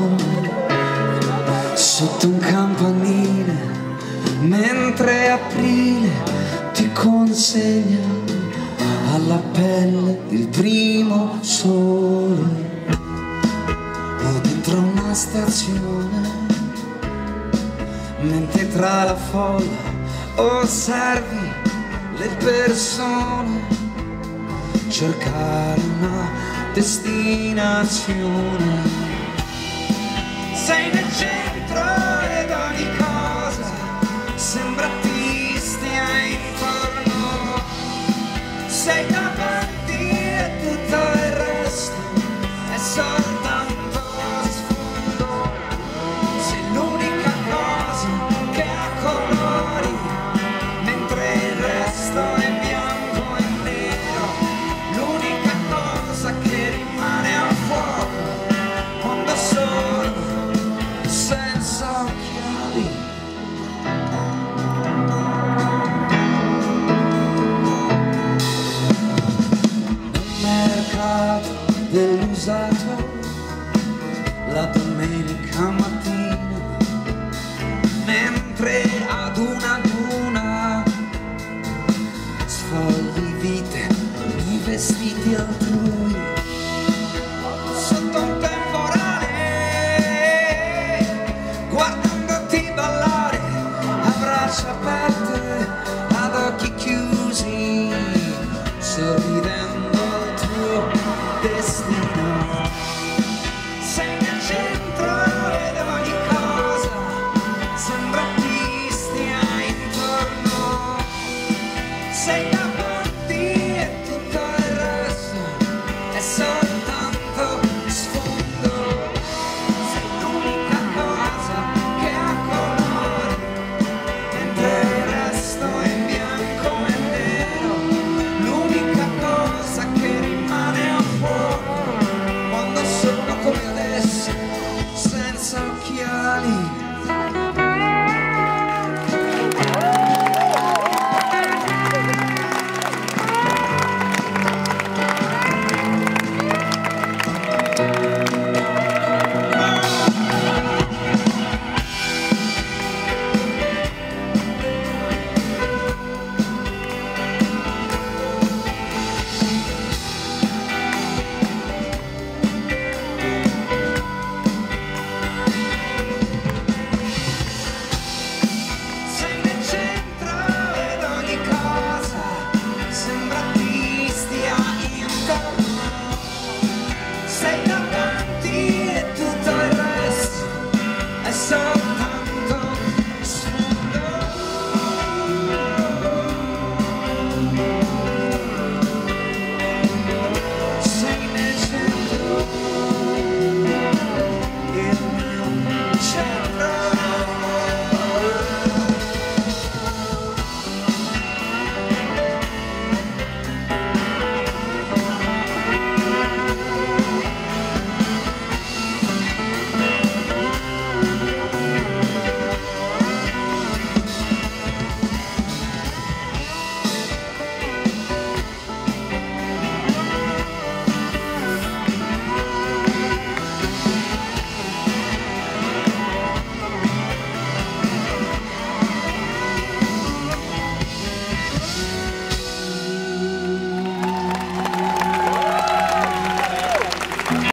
come sotto un campanile mentre aprile ti consegna alla pelle il primo sole. O dentro una stazione mentre tra la folla osservi le persone cercare una destinazione saint a you dell'usato la domenica mattina say